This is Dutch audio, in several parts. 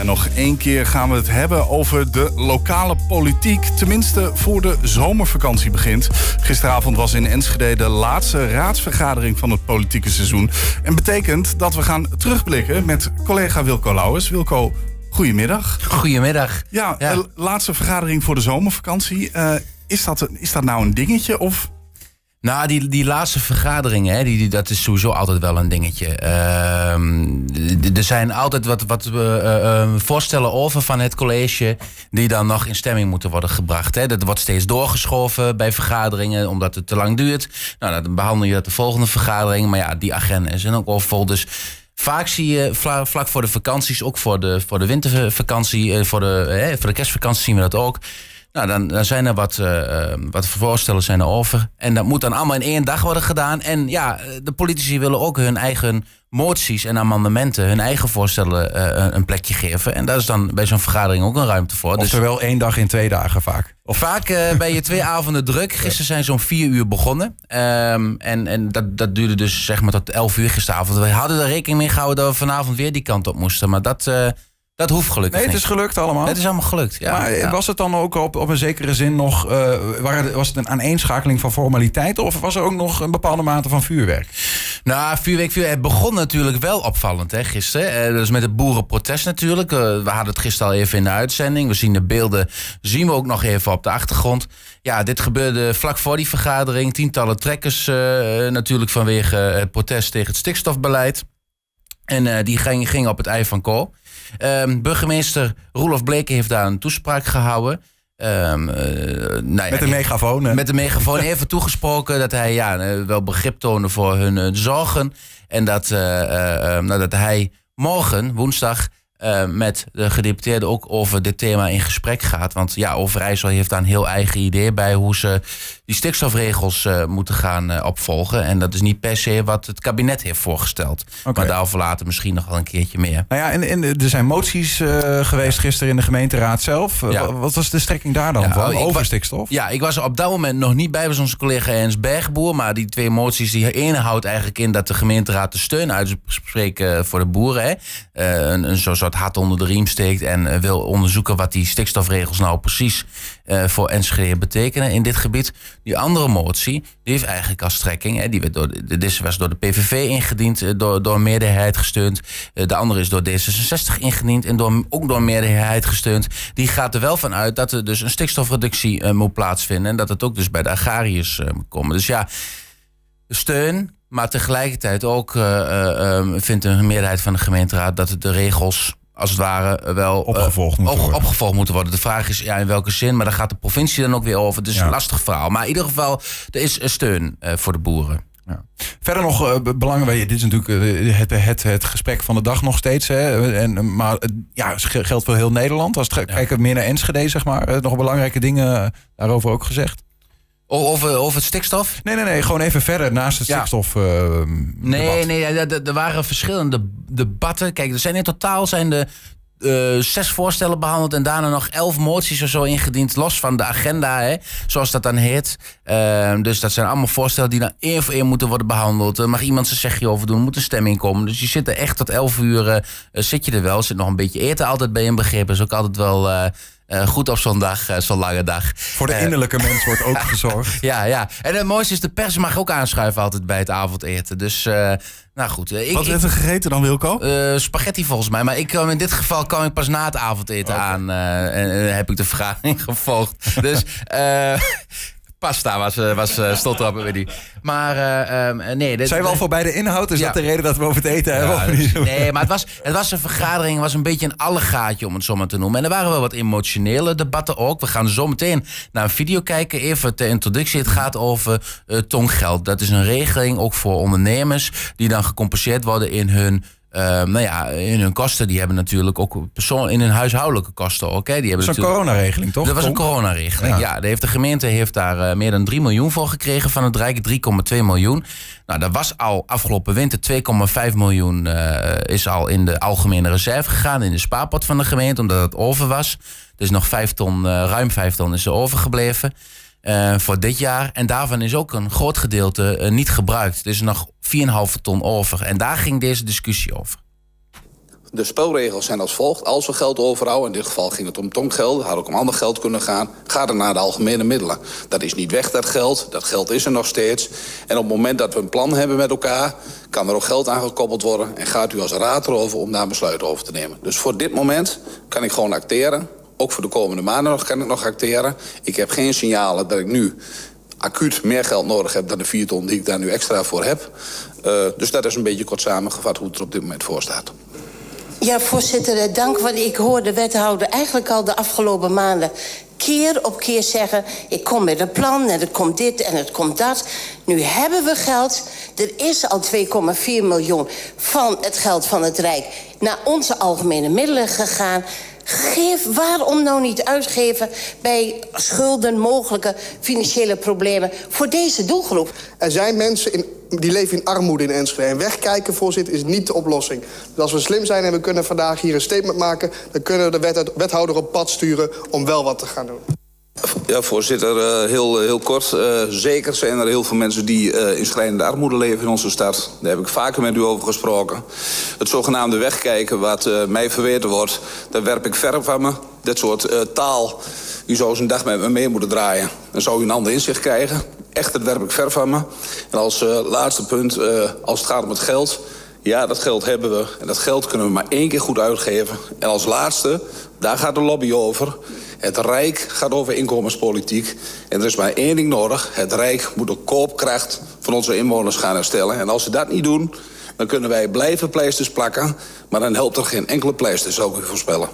En nog één keer gaan we het hebben over de lokale politiek. Tenminste, voor de zomervakantie begint. Gisteravond was in Enschede de laatste raadsvergadering van het politieke seizoen. En betekent dat we gaan terugblikken met collega Wilco Lauwers. Wilco, goedemiddag. Goedemiddag. Ja, ja. De laatste vergadering voor de zomervakantie. Uh, is, dat, is dat nou een dingetje of... Nou, die, die laatste vergaderingen, hè, die, die, dat is sowieso altijd wel een dingetje. Uh, er zijn altijd wat, wat uh, voorstellen over van het college... die dan nog in stemming moeten worden gebracht. Hè. Dat wordt steeds doorgeschoven bij vergaderingen, omdat het te lang duurt. Nou, dan behandel je dat de volgende vergadering. Maar ja, die agenda is ook overvol. Dus vaak zie je vlak voor de vakanties, ook voor de, voor de wintervakantie... voor de, voor de kerstvakantie zien we dat ook nou, dan, dan zijn er wat, uh, wat voorstellen zijn er over. En dat moet dan allemaal in één dag worden gedaan. En ja, de politici willen ook hun eigen moties en amendementen, hun eigen voorstellen uh, een plekje geven. En daar is dan bij zo'n vergadering ook een ruimte voor. Dus wel één dag in twee dagen vaak. Of vaak uh, ben je twee avonden druk. Gisteren zijn zo'n vier uur begonnen. Um, en en dat, dat duurde dus zeg maar tot elf uur gisteravond. We hadden er rekening mee gehouden dat we vanavond weer die kant op moesten. Maar dat... Dat hoeft gelukkig Nee, het is gelukt allemaal. Het is allemaal gelukt, ja. Maar was het dan ook op, op een zekere zin nog... Uh, was het een aaneenschakeling van formaliteiten... of was er ook nog een bepaalde mate van vuurwerk? Nou, vuurwerk, vuurwerk het begon natuurlijk wel opvallend hè, gisteren. Dus met het boerenprotest natuurlijk. Uh, we hadden het gisteren al even in de uitzending. We zien de beelden, zien we ook nog even op de achtergrond. Ja, dit gebeurde vlak voor die vergadering. Tientallen trekkers natuurlijk vanwege het protest tegen het stikstofbeleid. En die gingen ging op het ei van kool. Um, burgemeester Roelof Bleken heeft daar een toespraak gehouden. Um, uh, nou met een megafoon. Hè? Met een megafoon even toegesproken dat hij ja, eh, wel begrip toonde voor hun uh, zorgen. En dat, uh, nou, dat hij morgen, woensdag, met de gedeputeerde ook over dit thema in gesprek gaat. Want ja, Overijssel heeft daar een heel eigen idee bij hoe ze die stikstofregels uh, moeten gaan uh, opvolgen. En dat is niet per se wat het kabinet heeft voorgesteld. Okay. Maar daarover later misschien nog wel een keertje meer. Nou ja, en, en er zijn moties geweest ja. gisteren in de gemeenteraad zelf. Ja. Wat was de strekking daar dan ja, van? Over was, stikstof? Ja, ik was er op dat moment nog niet bij. was onze collega Ernst Bergboer. Maar die twee moties, die ene houdt eigenlijk in dat de gemeenteraad de steun uitspreekt voor de boeren. Hè. een, een soort hart onder de riem steekt en wil onderzoeken wat die stikstofregels nou precies uh, voor Enschede betekenen in dit gebied. Die andere motie, die heeft eigenlijk als strekking, hè, die werd door, de, was door de PVV ingediend, uh, door, door meerderheid gesteund. de andere is door D66 ingediend en door, ook door meerderheid gesteund. Die gaat er wel van uit dat er dus een stikstofreductie moet plaatsvinden en dat het ook dus bij de agrariërs moet komen. Dus ja, steun, maar tegelijkertijd ook uh, uh, vindt een meerderheid van de gemeenteraad dat de regels als het ware wel opgevolgd, moeten, worden. opgevolgd moeten worden. De vraag is ja, in welke zin, maar daar gaat de provincie dan ook weer over. Het is een lastig verhaal. Maar in ieder geval, er is steun uh, voor de boeren. Ja. Verder nog uh, belangrijk, dit is natuurlijk het, het, het gesprek van de dag nog steeds. Hè, en, maar ja, geldt voor heel Nederland. Als we ja. kijken meer naar Enschede, zeg maar. nog belangrijke dingen daarover ook gezegd. Over, over het stikstof? Nee, nee, nee. Gewoon even verder naast het stikstof. Uh, nee, nee. Er waren verschillende debatten. Kijk, er zijn in totaal zijn de uh, zes voorstellen behandeld en daarna nog elf moties of zo ingediend, los van de agenda, hè, zoals dat dan heet. Uh, dus dat zijn allemaal voorstellen die dan één voor één moeten worden behandeld. Er mag iemand zijn zegje over doen, moet een stemming komen. Dus je zit er echt tot elf uur, zit je er wel. Zit nog een beetje eten altijd bij inbegrepen. Is ook altijd wel uh, goed op zo'n dag, uh, zo'n lange dag. Voor de uh, innerlijke mens wordt ook gezorgd. Ja, ja. En het mooiste is, de pers mag ook aanschuiven altijd bij het avondeten. Dus, nou goed. Ik, Wat werd er gegeten dan, Wilco? spaghetti volgens mij. Maar ik, in dit geval kwam ik pas na het avondeten okay. aan. en heb ik de vergadering gevolgd. dus Pasta was, uh, was uh, stond erop, weet ik. Maar uh, um, nee. Dit, Zijn we al voorbij de inhoud? Is ja. dat de reden dat we over het eten hebben? Dus, nee, maar het was, het was een vergadering, het was een beetje een allegaatje om het zo maar te noemen. En er waren wel wat emotionele debatten ook. We gaan zo meteen naar een video kijken. Even ter introductie. Het gaat over tonggeld. Dat is een regeling ook voor ondernemers die dan gecompenseerd worden in hun uh, nou ja, in hun kosten, die hebben natuurlijk ook persoon in hun huishoudelijke kosten ook. Hè. Die hebben dat is een coronaregeling, toch? Dat was een coronaregeling, ja. ja. De, heeft, de gemeente heeft daar uh, meer dan 3 miljoen voor gekregen van het Rijk, 3,2 miljoen. Nou, dat was al afgelopen winter 2,5 miljoen uh, is al in de algemene reserve gegaan, in de spaarpot van de gemeente, omdat het over was. Dus nog 5 ton, ruim 5 ton is er overgebleven. Uh, voor dit jaar. En daarvan is ook een groot gedeelte uh, niet gebruikt. Dus nog 4,5 ton over. En daar ging deze discussie over. De spelregels zijn als volgt. Als we geld overhouden, in dit geval ging het om tongeld... had ook om ander geld kunnen gaan, ga dan naar de algemene middelen. Dat is niet weg, dat geld. Dat geld is er nog steeds. En op het moment dat we een plan hebben met elkaar... kan er ook geld aan gekoppeld worden... en gaat u als raad erover om daar besluiten over te nemen. Dus voor dit moment kan ik gewoon acteren. Ook voor de komende maanden nog kan ik nog acteren. Ik heb geen signalen dat ik nu acuut meer geld nodig heb dan de 4 ton die ik daar nu extra voor heb. Uh, dus dat is een beetje kort samengevat hoe het er op dit moment voor staat. Ja, voorzitter, dank. Want ik hoor de wethouder eigenlijk al de afgelopen maanden keer op keer zeggen... ik kom met een plan en het komt dit en het komt dat. Nu hebben we geld. Er is al 2,4 miljoen van het geld van het Rijk... naar onze algemene middelen gegaan. Geef, waarom nou niet uitgeven bij schulden, mogelijke financiële problemen... voor deze doelgroep? Er zijn mensen in, die leven in armoede in Enschede. En wegkijken, voorzitter, is niet de oplossing. Dus als we slim zijn en we kunnen vandaag hier een statement maken... dan kunnen we de wethouder op pad sturen om wel wat te gaan doen. Ja, voorzitter, uh, heel, heel kort. Uh, zeker zijn er heel veel mensen die in schrijnende armoede leven in onze stad. Daar heb ik vaker met u over gesproken. Het zogenaamde wegkijken, wat mij verweten wordt... daar werp ik ver van me. Dat soort taal, u zou eens een dag met me mee moeten draaien. Dan zou u een ander inzicht krijgen. Echt, dat werp ik ver van me. En als laatste punt, als het gaat om het geld... Ja, dat geld hebben we. En dat geld kunnen we maar één keer goed uitgeven. En als laatste, daar gaat de lobby over... Het Rijk gaat over inkomenspolitiek. En er is maar één ding nodig. Het Rijk moet de koopkracht van onze inwoners gaan herstellen. En als ze dat niet doen, dan kunnen wij blijven pleisters plakken. Maar dan helpt er geen enkele pleister, zou ik u voorspellen.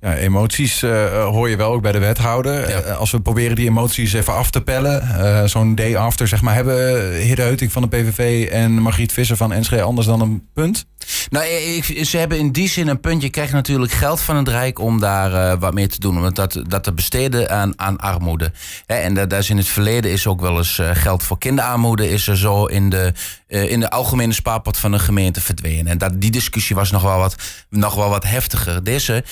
Ja, emoties uh, hoor je wel ook bij de wethouder. Ja. Uh, als we proberen die emoties even af te pellen, uh, zo'n day after, zeg maar, hebben Heer de Heuting van de PVV en Margriet Visser van NSG anders dan een punt? Nou, ik, ze hebben in die zin een punt. Je krijgt natuurlijk geld van het Rijk om daar wat mee te doen. Om dat, dat te besteden aan, aan armoede. en daar is in het verleden is ook wel eens geld voor kinderarmoede. Is er zo in de, in de algemene spaarpot van de gemeente verdwenen. En dat, die discussie was nog wel wat, nog wel wat heftiger. Deze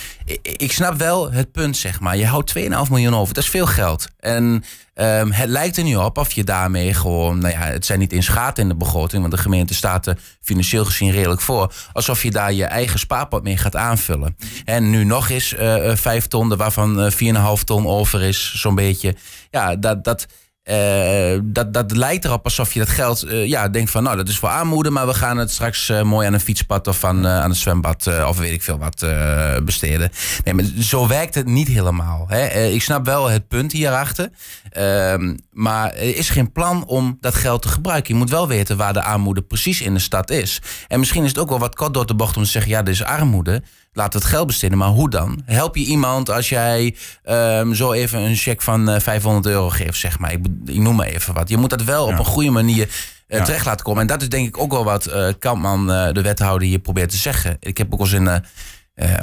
ik snap wel het punt, zeg maar. Je houdt 2,5 miljoen over. Dat is veel geld. En um, het lijkt er nu op of je daarmee gewoon... Nou ja, het zijn niet in schaat in de begroting... want de gemeente staat er financieel gezien redelijk voor. Alsof je daar je eigen spaarpot mee gaat aanvullen. En nu nog eens uh, 5 ton, waarvan 4,5 ton over is, zo'n beetje. Ja, dat... dat uh, dat, dat lijkt erop alsof je dat geld uh, ja, denkt van, nou, dat is voor armoede, maar we gaan het straks uh, mooi aan een fietspad of aan, aan een zwembad of weet ik veel wat besteden. Nee, maar zo werkt het niet helemaal. Hè? ik snap wel het punt hierachter, ehm, maar er is geen plan om dat geld te gebruiken. Je moet wel weten waar de armoede precies in de stad is. En misschien is het ook wel wat kort door de bocht om te zeggen, ja, dit is armoede laat het geld besteden. Maar hoe dan? Help je iemand als jij um, zo even een cheque van uh, eh, 500 euro geeft, zeg maar. Ik, ik, noem maar even wat. Je moet dat wel op een goede manier uh, terecht laten komen. En dat is denk ik ook wel wat uh, Kampman, de wethouder, hier probeert te zeggen. Ik heb ook eens in,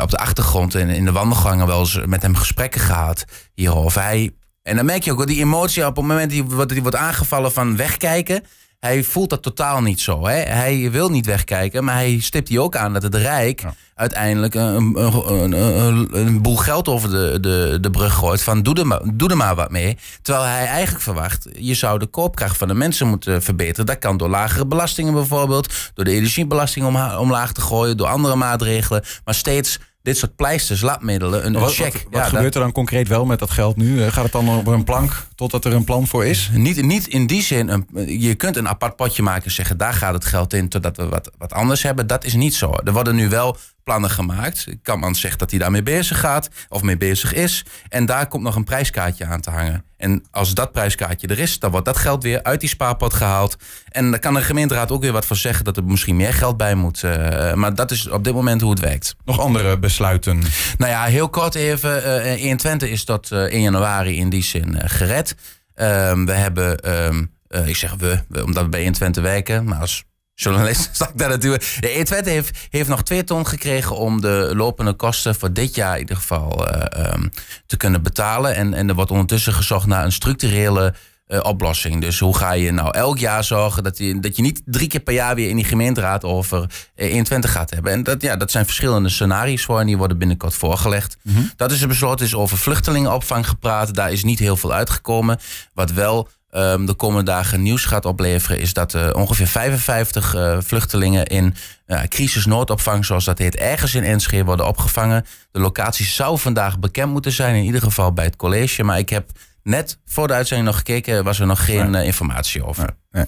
op de achtergrond en in, in de wandelgangen wel eens met hem gesprekken gehad hierover. Hij, en dan merk je ook die emotie op het moment die, die wordt aangevallen van wegkijken hij voelt dat totaal niet zo. Hè? Hij wil niet wegkijken, maar hij stipt hier ook aan dat het Rijk uiteindelijk een, een, een, een, boel geld over de, de, de brug gooit. Van doe er, maar, doe er maar wat mee. Terwijl hij eigenlijk verwacht, je zou de koopkracht van de mensen moeten verbeteren. Dat kan door lagere belastingen bijvoorbeeld, door de energiebelasting om, omlaag te gooien, door andere maatregelen. Maar steeds dit soort pleisters, labmiddelen, een, wat, check. Wat, wat gebeurt er dan concreet wel met dat geld nu? Gaat het dan op een plank totdat er een plan voor is? Niet, niet in die zin. Een, je kunt een apart potje maken en zeggen... daar gaat het geld in totdat we wat, wat anders hebben. Dat is niet zo. Er worden nu wel plannen gemaakt. Kamman zegt dat hij daarmee bezig gaat of mee bezig is. En daar komt nog een prijskaartje aan te hangen. En als dat prijskaartje er is, dan wordt dat geld weer uit die spaarpot gehaald. En dan kan de gemeenteraad ook weer wat voor zeggen dat er misschien meer geld bij moet. Uh, maar dat is op dit moment hoe het werkt. Nog andere besluiten? Nou ja, heel kort even. Uh, eh, 120 is tot uh, 1 januari in die zin gered. Ehm, we hebben, um, ik zeg we, omdat we bij 120 werken, maar als journalist ik daar natuurlijk. De E20 heeft, heeft nog twee ton gekregen om de lopende kosten voor dit jaar in ieder geval uh, um, te kunnen betalen. En, en er wordt ondertussen gezocht naar een structurele uh, oplossing. Dus hoe ga je nou elk jaar zorgen dat je, dat je niet drie keer per jaar weer in die gemeenteraad over 21 gaat hebben. En dat, ja, dat zijn verschillende scenario's voor en die worden binnenkort voorgelegd. Mm -hmm. Dat is er besloten, is over vluchtelingenopvang gepraat. Daar is niet heel veel uitgekomen. Wat wel ehm, de komende dagen nieuws gaat opleveren, is dat uh, ongeveer 55 uh, vluchtelingen in uh, crisis noodopvang, zoals dat heet, ergens in Enschede worden opgevangen. De locatie zou vandaag bekend moeten zijn, in ieder geval bij het college. Maar ik heb net voor de uitzending nog gekeken, was er nog geen nee. informatie over. Nee.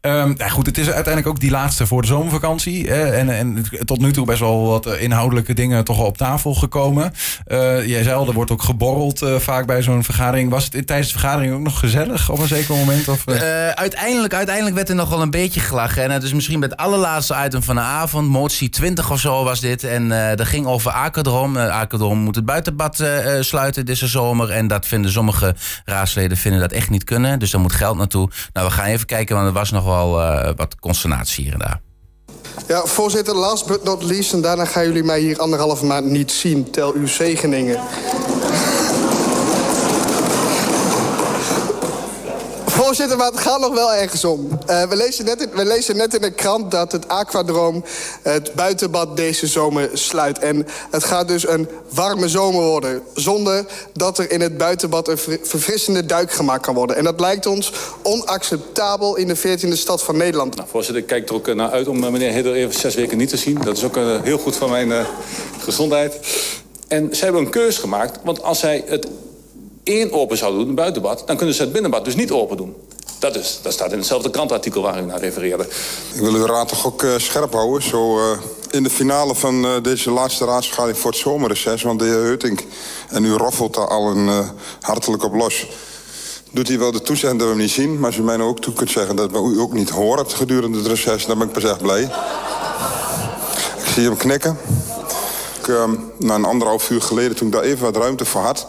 Um, ja, goed, het is uiteindelijk ook die laatste voor de zomervakantie. Hè, en, en tot nu toe best wel wat inhoudelijke dingen toch op tafel gekomen. Uh, jij zei al, er wordt ook geborreld uh, vaak bij zo'n vergadering. Was het tijdens de vergadering ook nog gezellig op een zeker moment? Of, uiteindelijk, uiteindelijk werd er nog wel een beetje gelachen. En het is misschien bij het allerlaatste item van de avond. Motie 20 of zo was dit. En dat ging over Akerdrom. Akerdrom moet het buitenbad sluiten deze zomer. En dat vinden sommige raadsleden vinden dat echt niet kunnen. Dus daar moet geld naartoe. Nou, we gaan even kijken want er was nog wel uh, wat consternatie hier en daar. Ja, voorzitter, last but not least... en daarna gaan jullie mij hier anderhalve maand niet zien. Tel uw zegeningen. Voorzitter, maar het gaat nog wel ergens om. Uh, we, lezen net in, we lezen net in de krant dat het Aquadroom het buitenbad deze zomer sluit. En het gaat dus een warme zomer worden. Zonder dat er in het buitenbad een verfrissende duik gemaakt kan worden. En dat lijkt ons onacceptabel in de 14e stad van Nederland. Nou, voorzitter, ik kijk er ook naar uit om meneer Hidder even zes weken niet te zien. Dat is ook heel goed voor mijn gezondheid. En ze hebben een keus gemaakt, want als zij het één open zouden doen, een buitenbad... dan kunnen ze het binnenbad dus niet open doen. Dat, is, dat staat in hetzelfde krantartikel waar u naar refereerde. Ik wil uw raad toch ook uh, scherp houden. Zo uh, in de finale van uh, deze laatste raadsvergadering voor het zomerreces. Want de heer Heutink en u roffelt daar al een hartelijk op los. Doet hij wel de toezegging dat we hem niet zien. Maar als u mij ook toe kunt zeggen dat we u ook niet horen gedurende het reces... dan ben ik pas echt blij. Ik zie hem knikken. Ik, na een anderhalf uur geleden, toen ik daar even wat ruimte voor had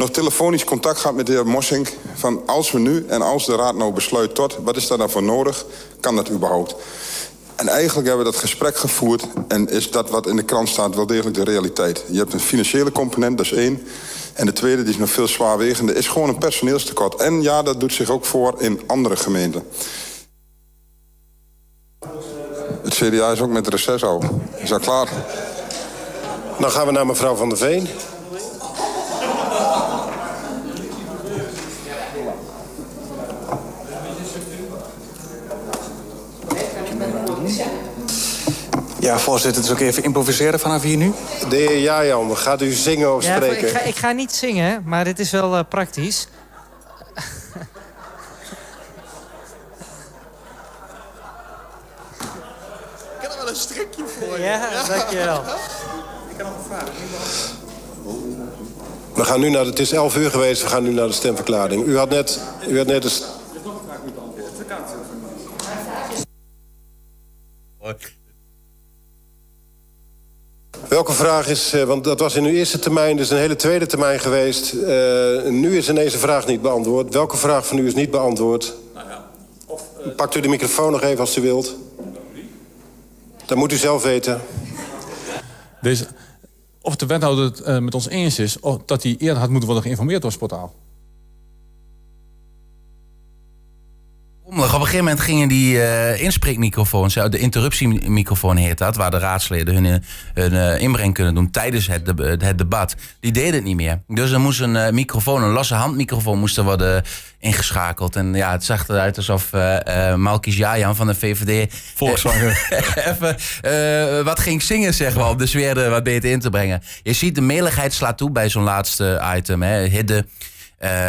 nog telefonisch contact gehad met de heer Mossink... van als we nu en als de raad nou besluit tot... wat is daar dan voor nodig? Kan dat überhaupt? En eigenlijk hebben we dat gesprek gevoerd... en is dat wat in de krant staat wel degelijk de realiteit. Je hebt een financiële component, dat is één. En de tweede, die is nog veel zwaarwegende, is gewoon een personeelstekort. En ja, dat doet zich ook voor in andere gemeenten. Het CDA is ook met reces al. Is dat klaar? Dan gaan we naar mevrouw Van der Veen. Ja, voorzitter, het is ook even improviseren vanaf hier nu. De heer Jajan, gaat u zingen of ja, spreken? Ik ga, ik ga niet zingen, maar dit is wel uh, praktisch. Ik heb er wel een strikje voor je. Ja, dankjewel. Ik kan nog een vraag. We gaan nu naar, het is 11 uur geweest, we gaan nu naar de stemverklaring. U had net, u had net een... Welke vraag is, uh, want dat was in uw eerste termijn, dus een hele tweede termijn geweest. Uh, nu is ineens een vraag niet beantwoord. Welke vraag van u is niet beantwoord? Nou ja, of, uh... Pakt u de microfoon nog even als u wilt. Dat moet u zelf weten. Deze, of de wethouder het uh, met ons eens is... Of dat hij eerder had moeten worden geïnformeerd door het Op een gegeven moment gingen die uh, inspreekmicrofoons, de interruptiemicrofoon heet dat, waar de raadsleden hun, hun uh, inbreng kunnen doen tijdens het, de, het, debat, die deden het niet meer. Dus er moest een uh, microfoon, een losse handmicrofoon moest er worden ingeschakeld. En ja, het zag eruit alsof uh, Malkis Jajan van de VVD... Volkszanger. even wat ging zingen, zeg maar, om de sfeer wat beter in te brengen. Je ziet, de meligheid slaat toe bij zo'n laatste item, hè, Hidde...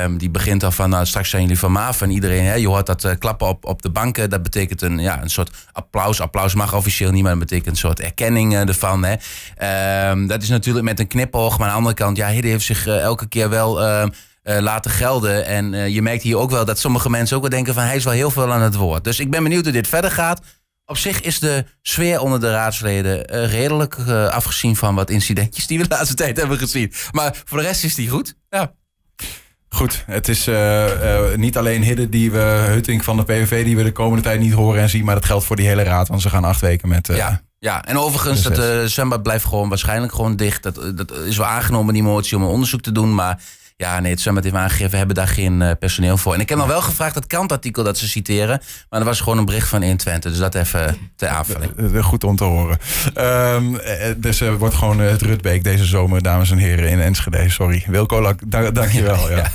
Um, die begint al van, nou, straks zijn jullie van Maaf en iedereen. Hè, je hoort dat uh, klappen op, op de banken. Dat betekent een, ja, een soort applaus. Applaus mag officieel niet, maar dat betekent een soort erkenning uh, ervan. Hè. Um, dat is natuurlijk met een knipoog. Maar aan de andere kant, ja, Hidde heeft zich uh, elke keer wel laten gelden. En je merkt hier ook wel dat sommige mensen ook wel denken van... hij is wel heel veel aan het woord. Dus ik ben benieuwd hoe dit verder gaat. Op zich is de sfeer onder de raadsleden redelijk afgezien van wat incidentjes die we de laatste tijd hebben gezien. Maar voor de rest is die goed. Ja. Goed, het is uh, uh, niet alleen Hidde die we, Hutting van de PVV, die we de komende tijd niet horen en zien, maar dat geldt voor die hele raad, want ze gaan acht weken met. Uh, ja, ja, en overigens, dat zwembad blijft gewoon waarschijnlijk gewoon dicht. Dat, dat is wel aangenomen, die motie, om een onderzoek te doen, maar ja, nee, het zwembad heeft aangegeven, we hebben daar geen uh, personeel voor. En ik heb nog wel gevraagd dat krantartikel dat ze citeren. Maar dat was gewoon een bericht van 120. Dus dat even ter aanvulling. Goed om te horen. Um, dus er uh, wordt gewoon het Rutbeek deze zomer, dames en heren, in Enschede. Sorry. Wilco, dank, dank je wel. ja. ja.